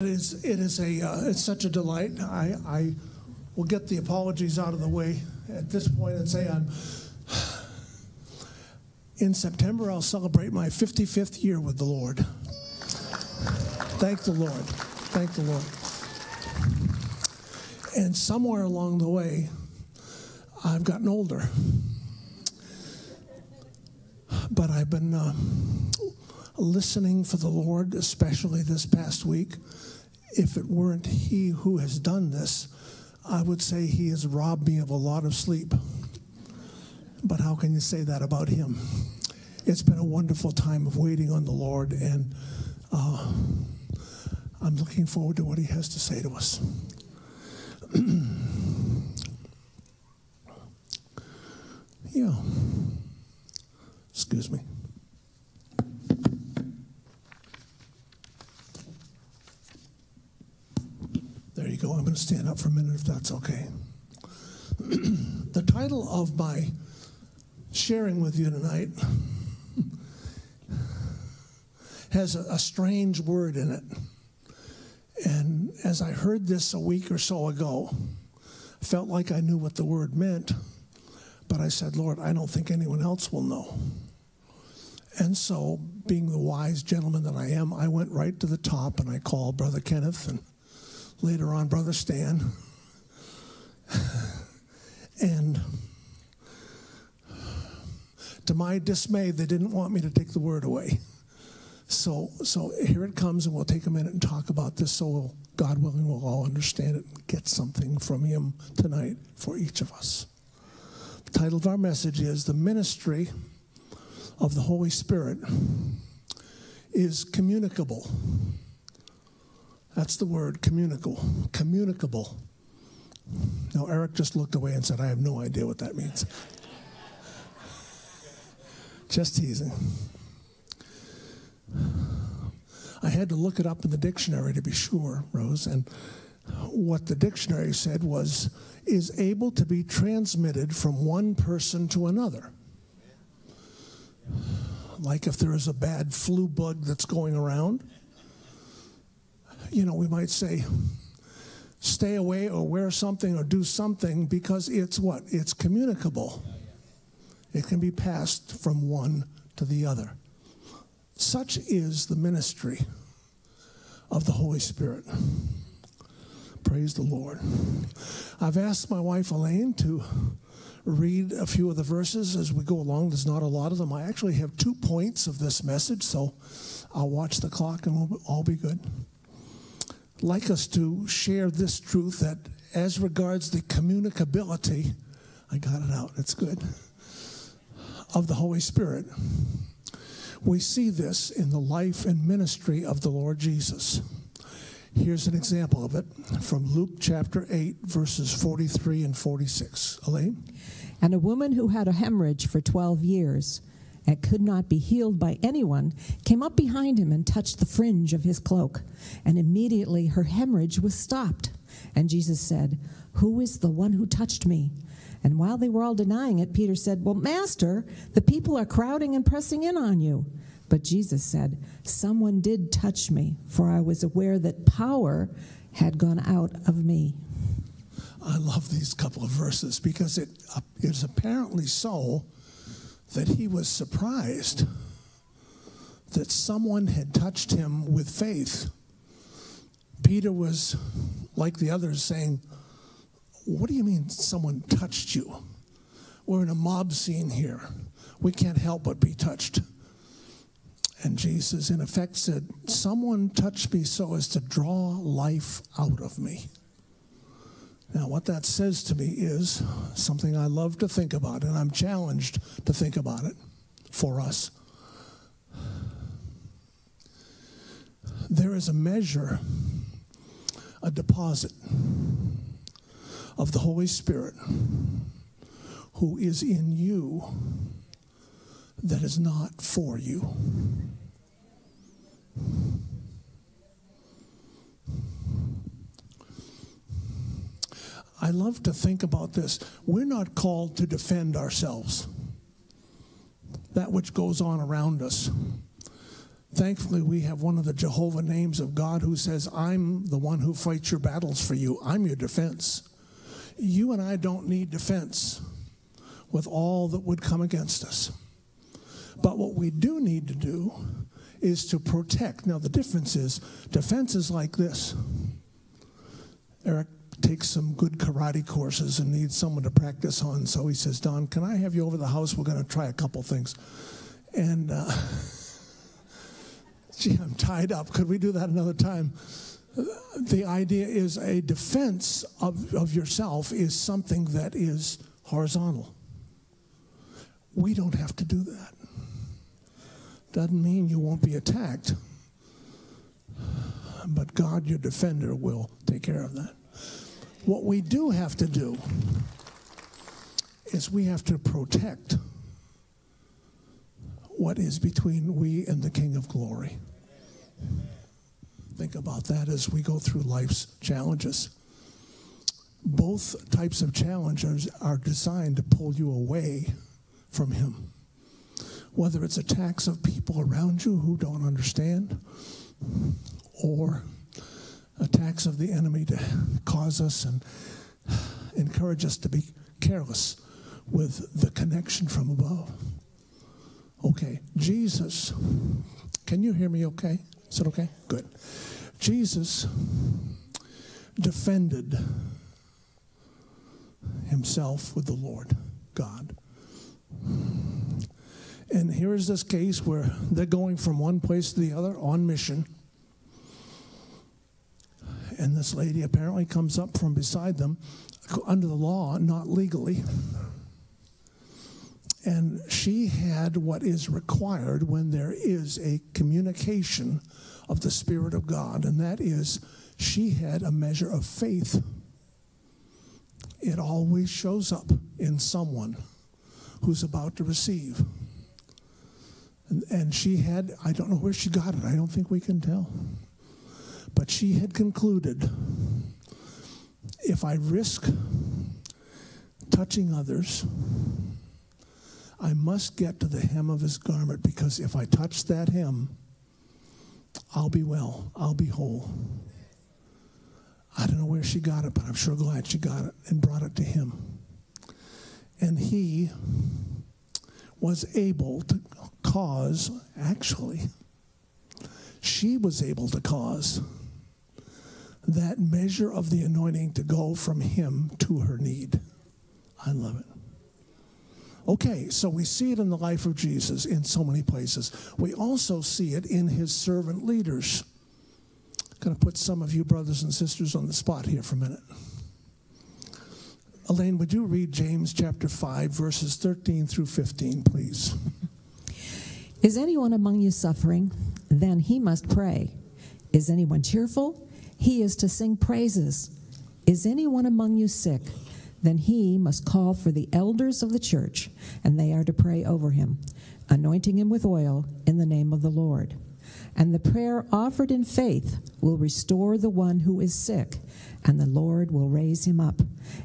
It is, it is a, uh, it's such a delight. I, I will get the apologies out of the way at this point and say I'm, in September, I'll celebrate my 55th year with the Lord. Thank the Lord. Thank the Lord. And somewhere along the way, I've gotten older. But I've been uh, listening for the Lord, especially this past week if it weren't He who has done this, I would say He has robbed me of a lot of sleep. But how can you say that about Him? It's been a wonderful time of waiting on the Lord, and uh, I'm looking forward to what He has to say to us. yeah. Excuse me. There you go. I'm going to stand up for a minute if that's okay. the title of my sharing with you tonight has a, a, strange word in it. And as I heard this a week or so ago, I felt like I knew what the word meant, but I said, Lord, I don't think anyone else will know. And so, being the wise gentleman that I am, I went right to the top and I called Brother Kenneth and later on, Brother Stan. and to my dismay, they didn't want me to take the word away. So, so here it comes, and we'll take a minute and talk about this. So, God willing, we'll all understand it and get something from Him tonight for each of us. The title of our message is The Ministry of the Holy Spirit is Communicable. That's the word, communicable. Communicable. Now, Eric just looked away and said, I have no idea what that means. just teasing. I had to look it up in the dictionary to be sure, Rose, and what the dictionary said was is able to be transmitted from one person to another. Like if there is a bad flu bug that's going around, you know, we might say, stay away or wear something or do something because it's what? It's communicable. It can be passed from one to the other. Such is the ministry of the Holy Spirit. Praise the Lord. I've asked my wife Elaine to read a few of the verses as we go along. There's not a lot of them. I actually have two points of this message, so I'll watch the clock and we'll all be good like us to share this truth that as regards the communicability, I got it out, it's good, of the Holy Spirit. We see this in the life and ministry of the Lord Jesus. Here's an example of it from Luke chapter 8, verses 43 and 46. Elaine? And a woman who had a hemorrhage for 12 years and could not be healed by anyone, came up behind him and touched the fringe of his cloak. And immediately her hemorrhage was stopped. And Jesus said, Who is the one who touched me? And while they were all denying it, Peter said, Well, Master, the people are crowding and pressing in on you. But Jesus said, Someone did touch me, for I was aware that power had gone out of me. I love these couple of verses because it is apparently so that he was surprised that someone had touched him with faith. Peter was, like the others, saying, What do you mean someone touched you? We're in a mob scene here. We can't help but be touched. And Jesus, in effect, said, Someone touched me so as to draw life out of me. Now, what that says to me is something I love to think about, and I'm challenged to think about it for us. There is a measure, a deposit of the Holy Spirit who is in you that is not for you. I love to think about this. We're not called to defend ourselves, that which goes on around us. Thankfully, we have one of the Jehovah names of God who says, I'm the one who fights your battles for you. I'm your defense. You and I don't need defense with all that would come against us. But what we do need to do is to protect. Now, the difference is defense is like this. Eric takes some good karate courses and needs someone to practice on. So he says, Don, can I have you over the house? We're going to try a couple things. And, uh, gee, I'm tied up. Could we do that another time? The idea is a defense of, of yourself is something that is horizontal. We don't have to do that. Doesn't mean you won't be attacked, but God, your defender, will take care of that. What we do have to do is we have to protect what is between we and the King of Glory. Think about that as we go through life's challenges. Both types of challenges are designed to pull you away from Him. Whether it's attacks of people around you who don't understand, or attacks of the enemy to cause us and encourage us to be careless with the connection from above. Okay, Jesus, can you hear me okay? Is it okay? Good. Jesus defended himself with the Lord God. And here is this case where they're going from one place to the other on mission. And this lady apparently comes up from beside them under the law, not legally. And she had what is required when there is a communication of the Spirit of God, and that is she had a measure of faith. It always shows up in someone who's about to receive. And, and she had, I don't know where she got it, I don't think we can tell. But she had concluded if I risk touching others, I must get to the hem of his garment because if I touch that hem, I'll be well, I'll be whole. I don't know where she got it, but I'm sure glad she got it and brought it to him. And he was able to cause, actually, she was able to cause that measure of the anointing to go from him to her need. I love it. Okay, so we see it in the life of Jesus in so many places. We also see it in his servant leaders. I'm Going to put some of you brothers and sisters on the spot here for a minute. Elaine, would you read James chapter 5, verses 13 through 15, please? Is anyone among you suffering? Then he must pray. Is anyone cheerful? He is to sing praises. Is anyone among you sick? Then he must call for the elders of the church, and they are to pray over him, anointing him with oil in the name of the Lord. And the prayer offered in faith will restore the one who is sick, and the Lord will raise him up.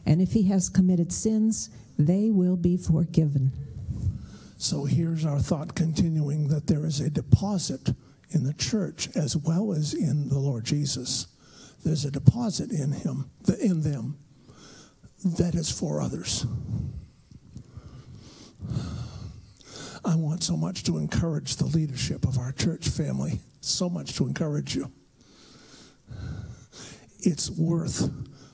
And if he has committed sins, they will be forgiven. So here's our thought continuing that there is a deposit in the church as well as in the Lord Jesus. There's a deposit in him, in them that is for others. I want so much to encourage the leadership of our church family, so much to encourage you. It's worth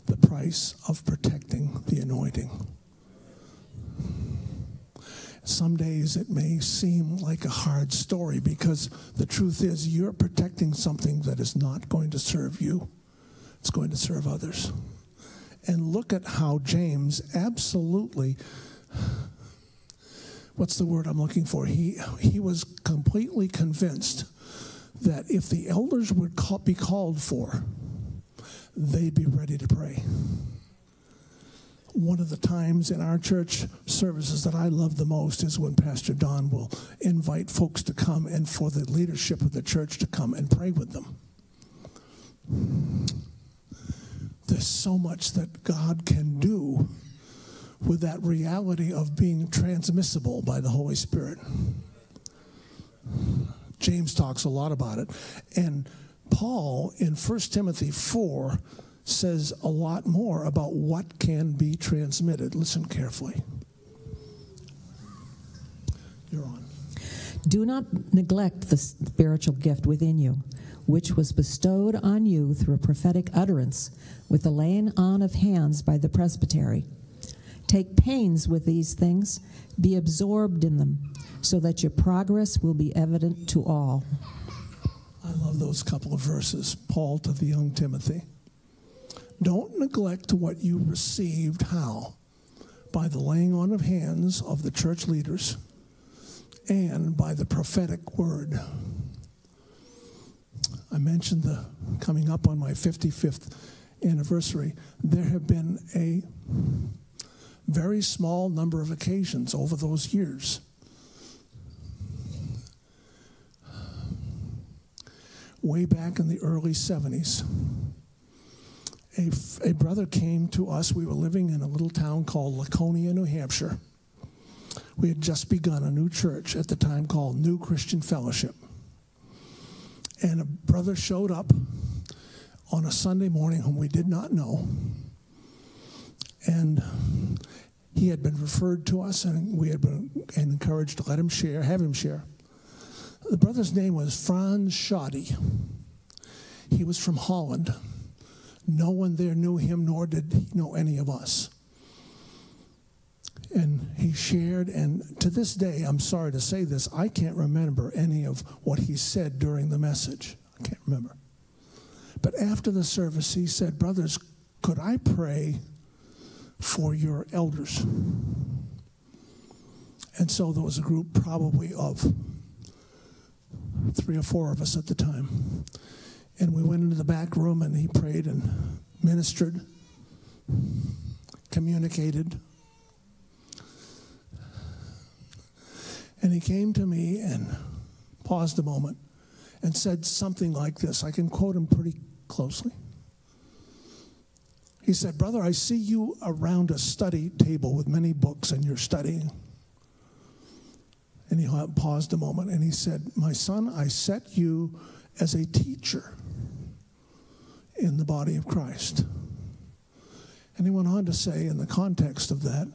the price of protecting the anointing. Some days it may seem like a hard story because the truth is you're protecting something that is not going to serve you, it's going to serve others and look at how James absolutely what's the word I'm looking for? He he was completely convinced that if the elders would call, be called for, they'd be ready to pray. One of the times in our church services that I love the most is when Pastor Don will invite folks to come and for the leadership of the church to come and pray with them there's so much that God can do with that reality of being transmissible by the Holy Spirit. James talks a lot about it. And Paul in 1 Timothy 4 says a lot more about what can be transmitted. Listen carefully. You're on. Do not neglect the spiritual gift within you, which was bestowed on you through a prophetic utterance with the laying on of hands by the presbytery. Take pains with these things, be absorbed in them, so that your progress will be evident to all. I love those couple of verses, Paul to the young Timothy. Don't neglect what you received. How? By the laying on of hands of the church leaders and by the prophetic word. I mentioned the coming up on my 55th anniversary. There have been a very small number of occasions over those years. Way back in the early 70s, a, a brother came to us. We were living in a little town called Laconia, New Hampshire. We had just begun a new church at the time called New Christian Fellowship. And a brother showed up on a Sunday morning whom we did not know. And he had been referred to us, and we had been encouraged to let him share, have him share. The brother's name was Franz Shoddy. He was from Holland. No one there knew him, nor did he know any of us. And he shared, and to this day, I'm sorry to say this, I can't remember any of what he said during the message. I can't remember. But after the service, he said, Brothers, could I pray for your elders? And so there was a group probably of three or four of us at the time. And we went into the back room and he prayed and ministered, communicated. And he came to me and paused a moment and said something like this. I can quote him pretty closely. He said, Brother, I see you around a study table with many books and you're studying. And he paused a moment and he said, My son, I set you as a teacher in the body of Christ. And he went on to say, in the context of that,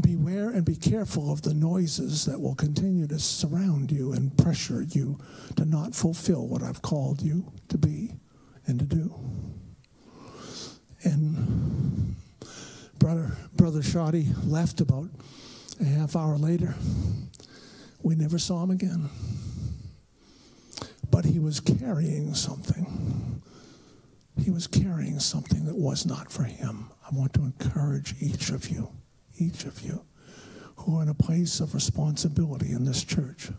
beware and be careful of the noises that will continue to surround you and pressure you to not fulfill what I've called you to be and to do. And brother brother Shoddy left about a half hour later. We never saw him again. But he was carrying something. He was carrying something that was not for him. I want to encourage each of you each of you who are in a place of responsibility in this church.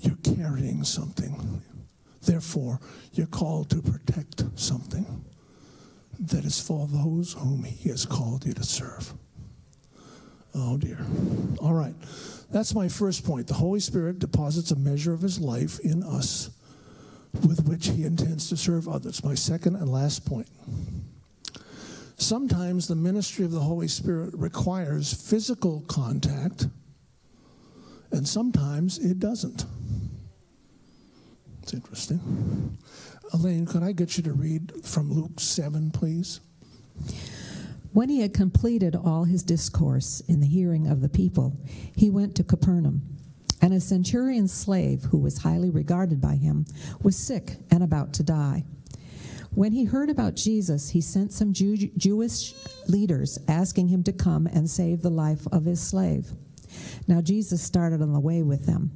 You're carrying something. Therefore, you're called to protect something that is for those whom He has called you to serve. Oh, dear. All right. That's my first point. The Holy Spirit deposits a measure of His life in us with which He intends to serve others. My second and last point. Sometimes the ministry of the Holy Spirit requires physical contact, and sometimes it doesn't. It's interesting. Elaine, could I get you to read from Luke 7, please? When he had completed all his discourse in the hearing of the people, he went to Capernaum. And a centurion's slave, who was highly regarded by him, was sick and about to die. When he heard about Jesus, he sent some Jew- Jewish leaders asking him to come and save the life of his slave. Now Jesus started on the way with them.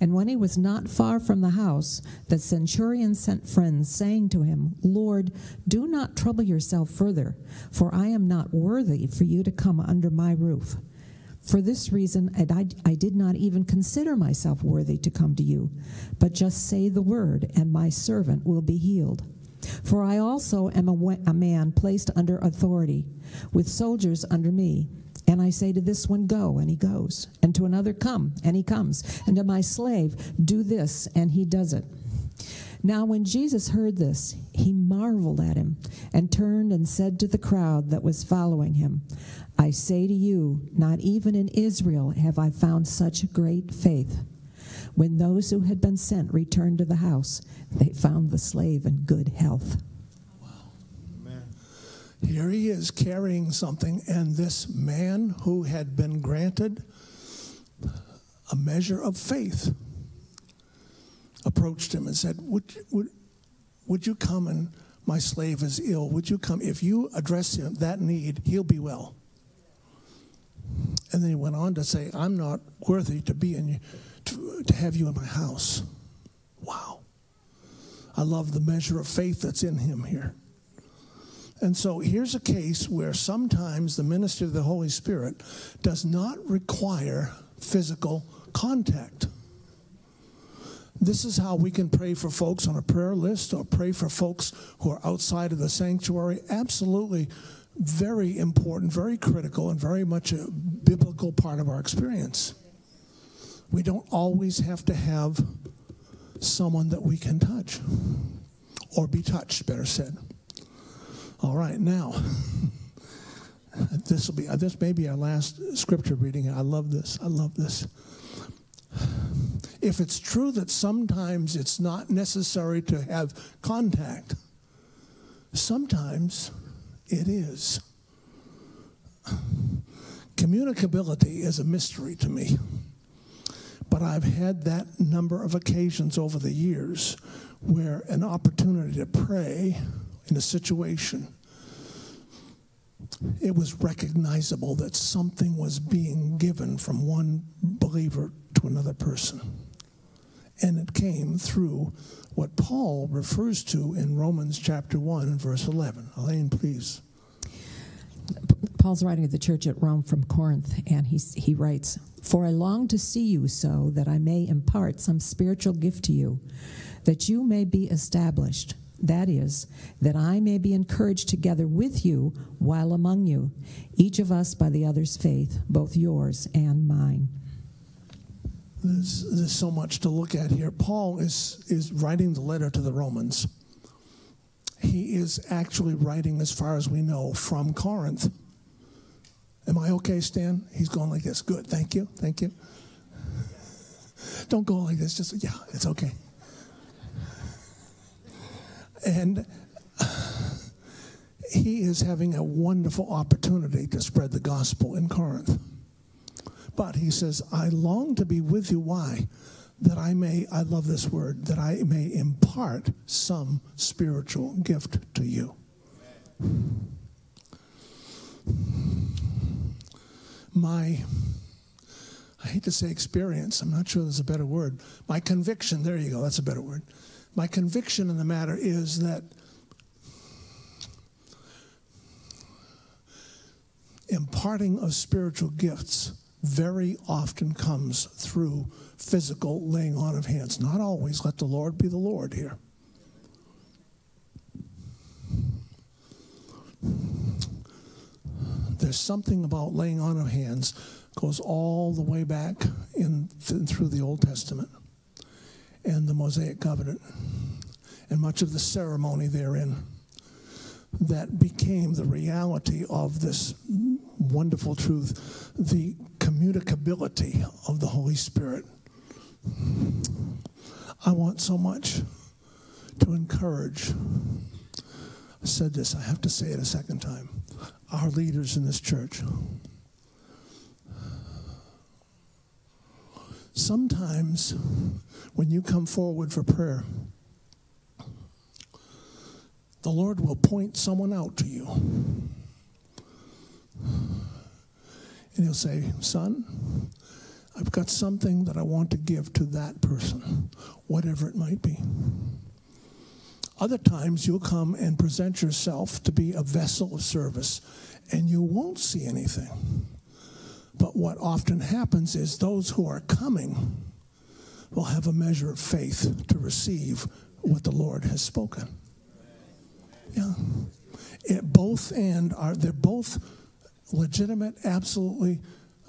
And when he was not far from the house, the centurion sent friends, saying to him, Lord, do not trouble yourself further, for I am not worthy for you to come under my roof. For this reason, I, I did not even consider myself worthy to come to you, but just say the word, and my servant will be healed. For I also am a, a man placed under authority, with soldiers under me. And I say to this one, Go, and he goes. And to another, Come, and he comes. And to my slave, Do this, and he does it. Now, when Jesus heard this, he marveled at him, and turned and said to the crowd that was following him, I say to you, not even in Israel have I found such great faith. When those who had been sent returned to the house, they found the slave in good health. Here he is carrying something, and this man who had been granted a measure of faith approached him and said, Would, would, would you come and my slave is ill? Would you come? If you address him that need, he'll be well. And then he went on to say, I'm not worthy to be in you, to, to have you in my house. Wow. I love the measure of faith that's in him here. And so here's a case where sometimes the ministry of the Holy Spirit does not require physical contact. This is how we can pray for folks on a prayer list or pray for folks who are outside of the sanctuary. Absolutely very important, very critical, and very much a biblical part of our experience. We don't always have to have someone that we can touch or be touched, better said. All right, now this will be this may be our last scripture reading. I love this. I love this. If it's true that sometimes it's not necessary to have contact, sometimes it is. Communicability is a mystery to me. But I've had that number of occasions over the years where an opportunity to pray in a situation, it was recognizable that something was being given from one believer to another person. And it came through what Paul refers to in Romans chapter 1 and verse 11. Elaine, please. Paul's writing to the church at Rome from Corinth, and he, he writes, For I long to see you so that I may impart some spiritual gift to you, that you may be established. That is, that I may be encouraged together with you while among you, each of us by the other's faith, both yours and mine. There's, there's so much to look at here. Paul is, is writing the letter to the Romans. He is actually writing, as far as we know, from Corinth. Am I okay, Stan? He's going like this. Good. Thank you. Thank you. Don't go like this. Just, yeah, it's okay. And he is having a wonderful opportunity to spread the gospel in Corinth. But he says, I long to be with you. Why? That I may, I love this word, that I may impart some spiritual gift to you. My, I hate to say experience, I'm not sure there's a better word. My conviction, there you go, that's a better word. My conviction in the matter is that imparting of spiritual gifts very often comes through physical laying on of hands. Not always. Let the Lord be the Lord here. There's something about laying on of hands goes all the way back in through the Old Testament and the Mosaic covenant and much of the ceremony therein that became the reality of this wonderful truth the communicability of the Holy Spirit. I want so much to encourage. Said this, I have to say it a second time. Our leaders in this church. Sometimes when you come forward for prayer, the Lord will point someone out to you. And He'll say, Son, I've got something that I want to give to that person, whatever it might be. Other times you'll come and present yourself to be a vessel of service and you won't see anything. But what often happens is those who are coming will have a measure of faith to receive what the Lord has spoken. Yeah. It, both and are they're both legitimate, absolutely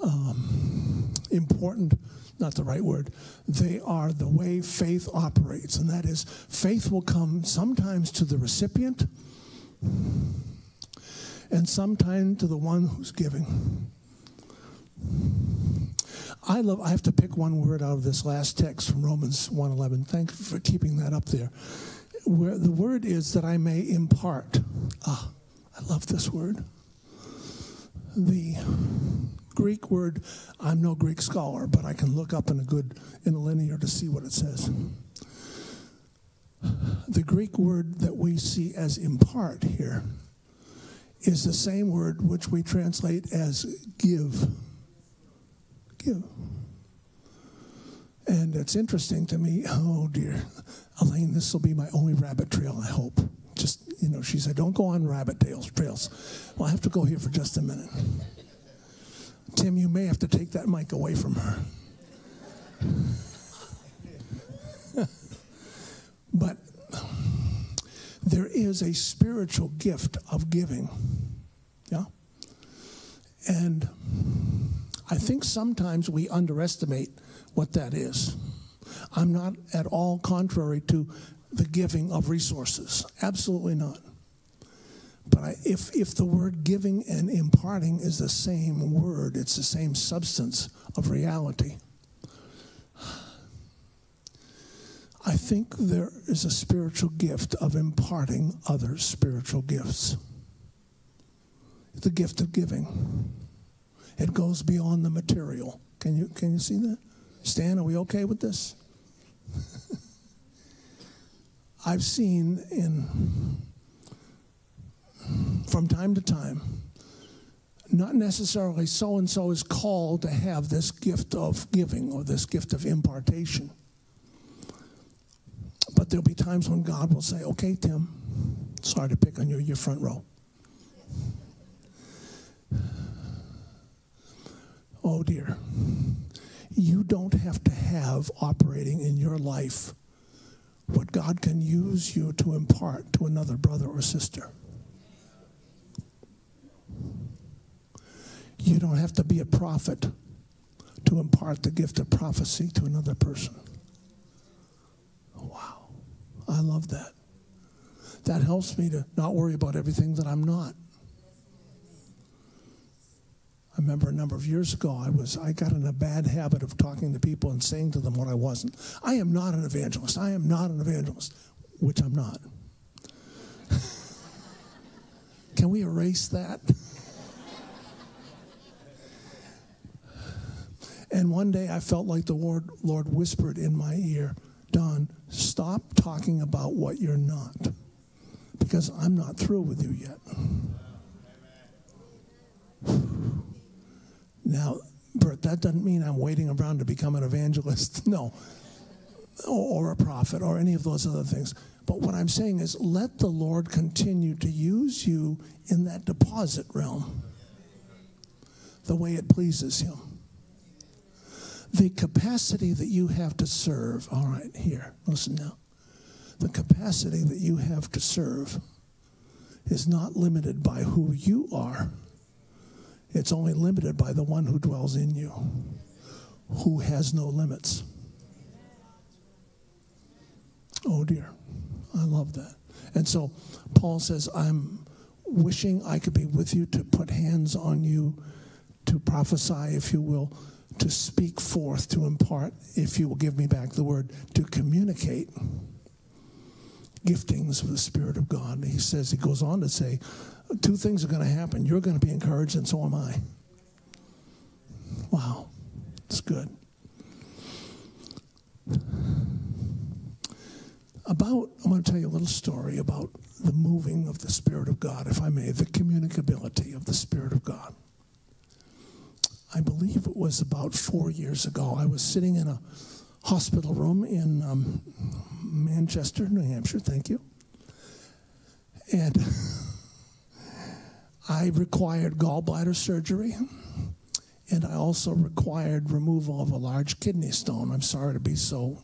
um, important, not the right word. They are the way faith operates, and that is faith will come sometimes to the recipient and sometimes to the one who's giving. I love. I have to pick one word out of this last text from Romans 1:11. Thank you for keeping that up there. Where the word is that I may impart. Ah, I love this word. The Greek word. I'm no Greek scholar, but I can look up in a good interlinear to see what it says. The Greek word that we see as impart here is the same word which we translate as give. Give. And it's interesting to me, oh dear, Elaine, this will be my only rabbit trail, I hope. Just, you know, she said, don't go on rabbit trails. trails. Well, I have to go here for just a minute. Tim, you may have to take that mic away from her. but there is a spiritual gift of giving. Yeah? And I think sometimes we underestimate what that is. I'm not at all contrary to the giving of resources. Absolutely not. But I, if, if the word giving and imparting is the same word, it's the same substance of reality, I think there is a spiritual gift of imparting others spiritual gifts. The gift of giving. It goes beyond the material. Can you, can you see that? Stan, are we okay with this? I've seen in from time to time, not necessarily so and so is called to have this gift of giving or this gift of impartation. But there'll be times when God will say, okay, Tim, sorry to pick on you, your front row. Oh dear. You don't have to have operating in your life what God can use you to impart to another brother or sister. You don't have to be a prophet to impart the gift of prophecy to another person. Wow. I love that. That helps me to not worry about everything that I'm not. I remember a number of years ago, I was I got in a bad habit of talking to people and saying to them what I wasn't. I am not an evangelist. I am not an evangelist, which I'm not. Can we erase that? and one day I felt like the Lord, Lord whispered in my ear, Don, stop talking about what you're not, because I'm not through with you yet. Now, Bert, that doesn't mean I'm waiting around to become an evangelist. No. Or, a prophet or any of those other things. But what I'm saying is let the Lord continue to use you in that deposit realm the way it pleases Him. The capacity that you have to serve, all right, here, listen now. The capacity that you have to serve is not limited by who you are it's only limited by the one who dwells in you, who has no limits. Oh dear. I love that. And so Paul says, I'm wishing I could be with you to put hands on you, to prophesy, if you will, to speak forth, to impart, if you will give me back the word, to communicate giftings of the Spirit of God. He says, he goes on to say, two things are going to happen. You're going to be encouraged, and so am I. Wow, it's good. About, I want to tell you a little story about the moving of the Spirit of God, if I may, the communicability of the Spirit of God. I believe it was about four years ago. I was sitting in a hospital room in um, Manchester, New Hampshire, thank you. And I required gallbladder surgery, and I also required removal of a large kidney stone. I'm sorry to be so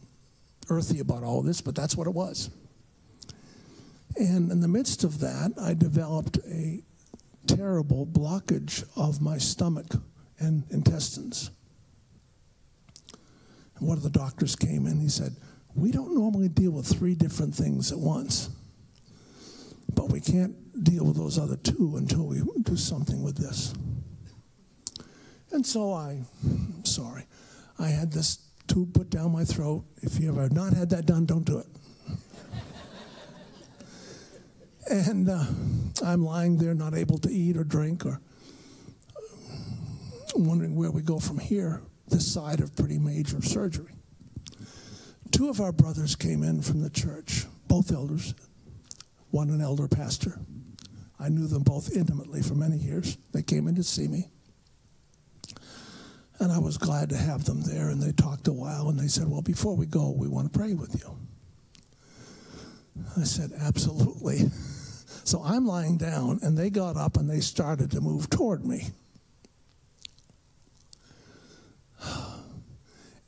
earthy about all this, but that's what it was. And in the midst of that, I developed a terrible blockage of my stomach and intestines. And one of the doctors came in, he said, We don't normally deal with three different things at once, but we can't deal with those other two until we do something with this. And so I, sorry, I had this tube put down my throat. If you ever have not had that done, don't do it. and uh, I'm lying there, not able to eat or drink, or wondering where we go from here, this side of pretty major surgery. Two of our brothers came in from the church, both elders, one an elder pastor. I knew them both intimately for many years. They came in to see me. And I was glad to have them there. And they talked a while and they said, Well, before we go, we want to pray with you. I said, Absolutely. So I'm lying down, and they got up and they started to move toward me.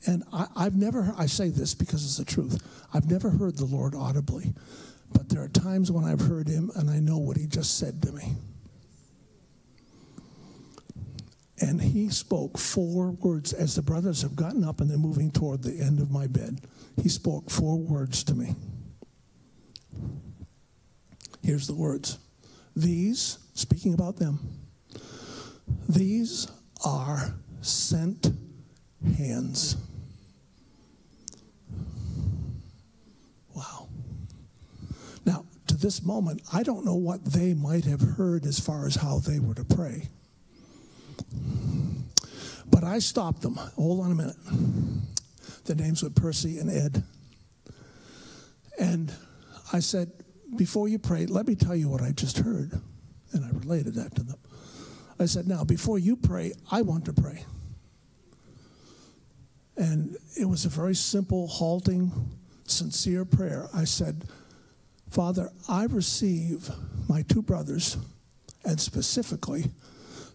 And I, have never, I say this because it's the truth, I've never heard the Lord audibly, but there are times when I've heard him and I know what he just said to me. And he spoke four words as the brothers have gotten up and they're moving toward the end of my bed. He spoke four words to me. Here's the words These, speaking about them, these are sent hands. Wow. Now, to this moment, I don't know what they might have heard as far as how they were to pray. But I stopped them. Hold on a minute. The names were Percy and Ed. And I said, before you pray, let me tell you what I just heard. And I related that to them. I said, now, before you pray, I want to pray. And it was a very simple, halting, sincere prayer. I said, Father, I receive my two brothers, and specifically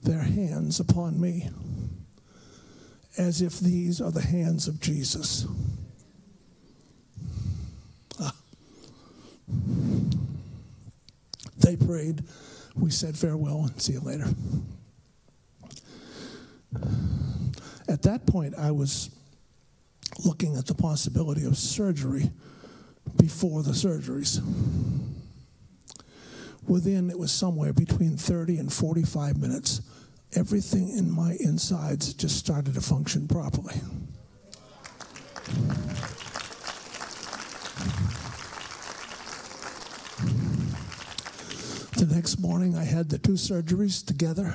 their hands upon me, as if these are the hands of Jesus. Ah. They prayed. We said farewell and see you later. At that point, I was looking at the possibility of surgery before the surgeries. Within, it was somewhere between 30 and 45 minutes, everything in my insides just started to function properly. The next morning, I had the two surgeries together,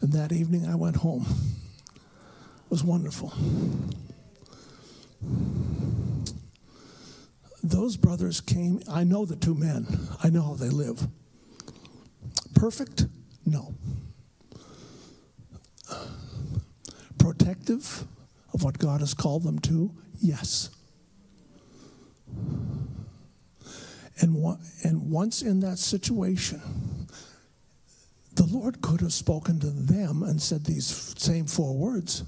and that evening I went home. It was wonderful. Those brothers came, I know the two men, I know how they live. Perfect? No. Protective of what God has called them to? Yes. And, and once in that situation, the Lord could have spoken to them and said these same four words.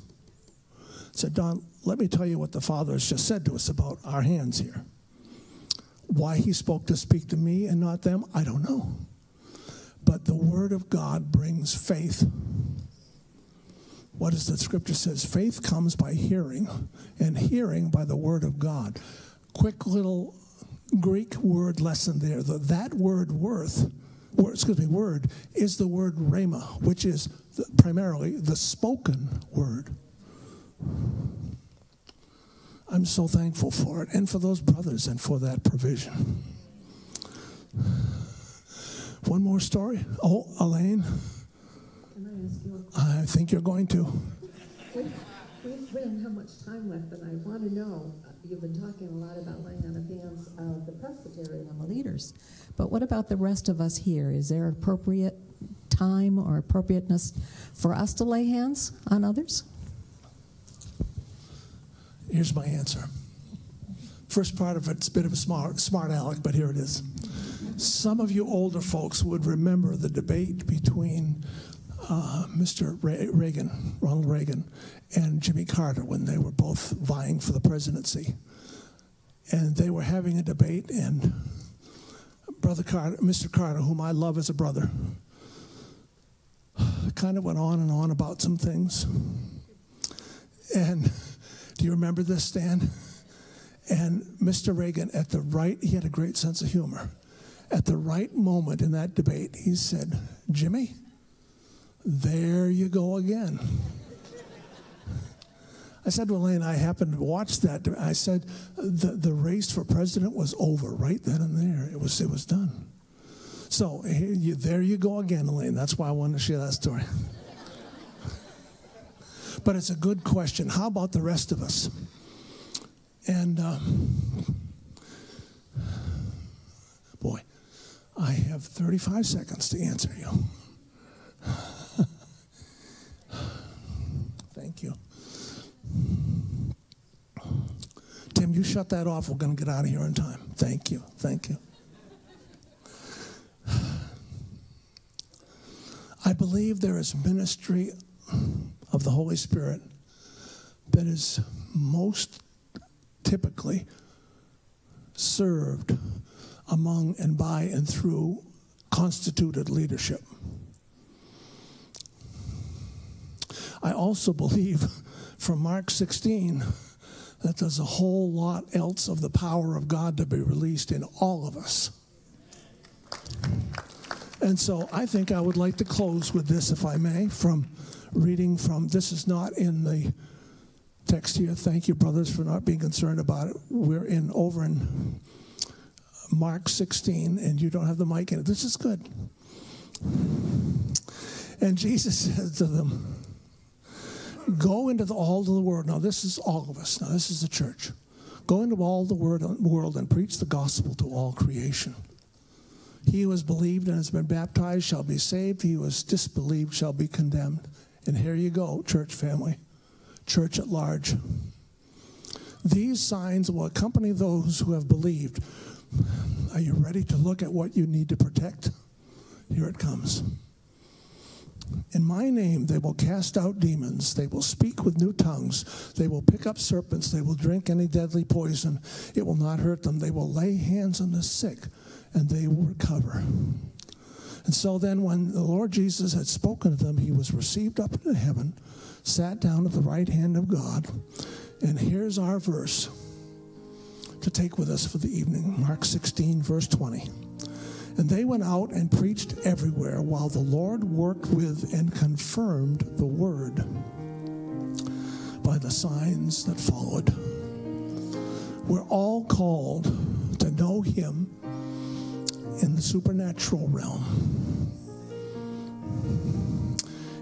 Said, Don, let me tell you what the Father has just said to us about our hands here. Why he spoke to speak to me and not them, I don't know. But the Word of God brings faith. What does the scripture says? Faith comes by hearing, and hearing by the Word of God. Quick little Greek word lesson there. The, that word worth, or, excuse me, word is the word rhema, which is the, primarily the spoken word. I'm so thankful for it and for those brothers and for that provision. One more story. Oh, Elaine. I think you're going to. We, we don't have much time left, but I want to know you've been talking a lot about laying on the hands of the presbytery and the leaders. But what about the rest of us here? Is there appropriate time or appropriateness for us to lay hands on others? Here's my answer. First part of it's a bit of a smart, smart aleck, but here it is. Some of you older folks would remember the debate between uh, Mr. Reagan, Ronald Reagan, and Jimmy Carter when they were both vying for the presidency. And they were having a debate, and Brother Carter, Mr. Carter, whom I love as a brother, kind of went on and on about some things. And do you remember this, Stan? And Mr. Reagan, at the right, he had a great sense of humor. At the right moment in that debate, he said, Jimmy, there you go again. I said to Elaine, I happened to watch that. I said, the, the race for president was over right then and there. It was, it was done. So you, there you go again, Elaine. That's why I wanted to share that story. But it's a good question. How about the rest of us? And um, boy, I have 35 seconds to answer you. Thank you. Tim, you shut that off. We're going to get out of here in time. Thank you. Thank you. I believe there is ministry of the Holy Spirit that is most typically served among and by and through constituted leadership. I also believe from Mark 16 that there's a whole lot else of the power of God to be released in all of us. And so I think I would like to close with this, if I may, from reading from this is not in the text here. Thank you, brothers, for not being concerned about it. We're in over in Mark 16, and you don't have the mic in it. This is good. And Jesus said to them, Go into the, all of the world. Now, this is all of us. Now, this is the church. Go into all the world and preach the gospel to all creation. He who has believed and has been baptized shall be saved. He who has disbelieved shall be condemned. And here you go, church family, church at large. These signs will accompany those who have believed. Are you ready to look at what you need to protect? Here it comes. In my name, they will cast out demons. They will speak with new tongues. They will pick up serpents. They will drink any deadly poison. It will not hurt them. They will lay hands on the sick and they will recover. And so then, when the Lord Jesus had spoken to them, he was received up into heaven, sat down at the right hand of God. And here's our verse to take with us for the evening Mark 16, verse 20. And they went out and preached everywhere while the Lord worked with and confirmed the word by the signs that followed. We're all called to know Him in the supernatural realm.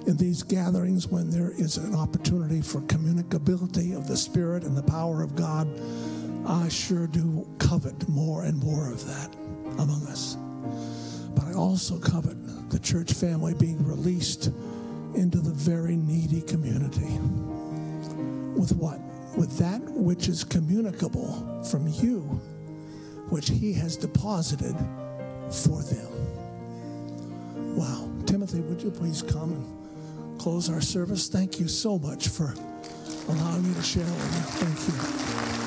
In these gatherings, when there is an opportunity for communicability of the Spirit and the power of God, I sure do covet more and more of that among us. But I also covet the church family being released into the very needy community. With what? With that which is communicable from you, which He has deposited for them. Wow. Timothy, would you please come and close our service? Thank you so much for allowing me to share with you. Thank you.